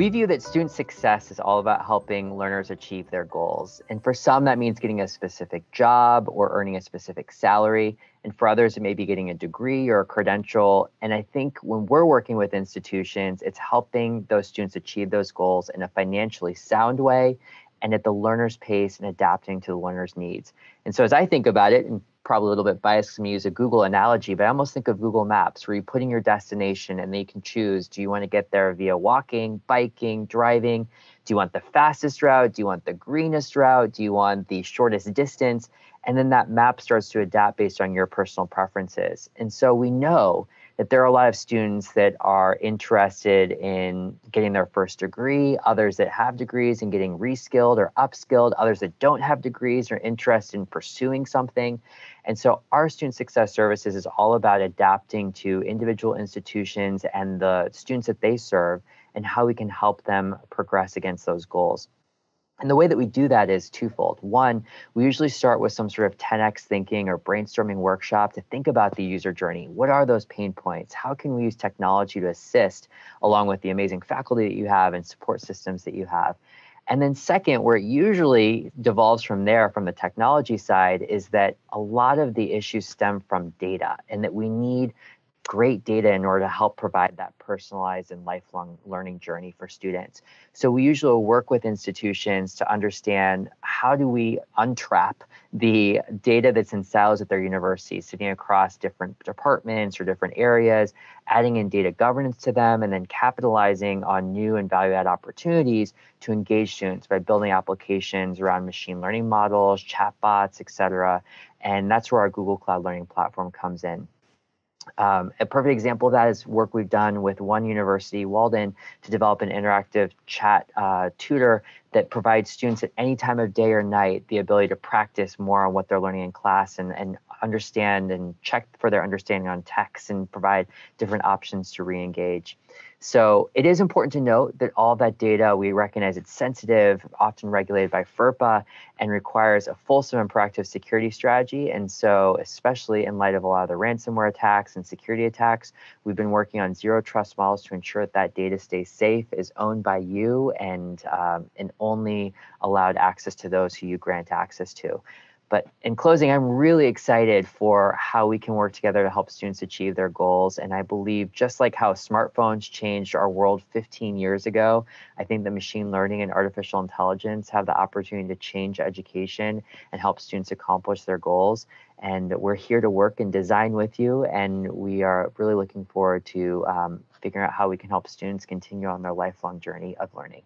We view that student success is all about helping learners achieve their goals. And for some, that means getting a specific job or earning a specific salary. And for others, it may be getting a degree or a credential. And I think when we're working with institutions, it's helping those students achieve those goals in a financially sound way and at the learner's pace and adapting to the learner's needs. And so as I think about it, and probably a little bit biased to me use a Google analogy, but I almost think of Google Maps where you're putting your destination and then you can choose do you want to get there via walking, biking, driving? Do you want the fastest route? Do you want the greenest route? Do you want the shortest distance? And then that map starts to adapt based on your personal preferences. And so we know that there are a lot of students that are interested in getting their first degree, others that have degrees and getting reskilled or upskilled, others that don't have degrees or interested in pursuing something. And so our student success services is all about adapting to individual institutions and the students that they serve and how we can help them progress against those goals. And the way that we do that is twofold. One, we usually start with some sort of 10x thinking or brainstorming workshop to think about the user journey. What are those pain points? How can we use technology to assist along with the amazing faculty that you have and support systems that you have? And then, second, where it usually devolves from there, from the technology side, is that a lot of the issues stem from data and that we need great data in order to help provide that personalized and lifelong learning journey for students. So we usually work with institutions to understand how do we untrap the data that's in silos at their universities, sitting across different departments or different areas, adding in data governance to them, and then capitalizing on new and value add opportunities to engage students by building applications around machine learning models, chatbots, et cetera. And that's where our Google Cloud Learning Platform comes in. Um, a perfect example of that is work we've done with one university, Walden, to develop an interactive chat uh, tutor that provides students at any time of day or night the ability to practice more on what they're learning in class and, and understand and check for their understanding on text and provide different options to re-engage. So it is important to note that all that data we recognize it's sensitive, often regulated by FERPA, and requires a fulsome and proactive security strategy. And so, especially in light of a lot of the ransomware attacks and security attacks, we've been working on zero trust models to ensure that that data stays safe, is owned by you, and um, and only allowed access to those who you grant access to. But in closing, I'm really excited for how we can work together to help students achieve their goals. And I believe just like how smartphones changed our world 15 years ago, I think the machine learning and artificial intelligence have the opportunity to change education and help students accomplish their goals. And we're here to work and design with you. And we are really looking forward to um, figuring out how we can help students continue on their lifelong journey of learning.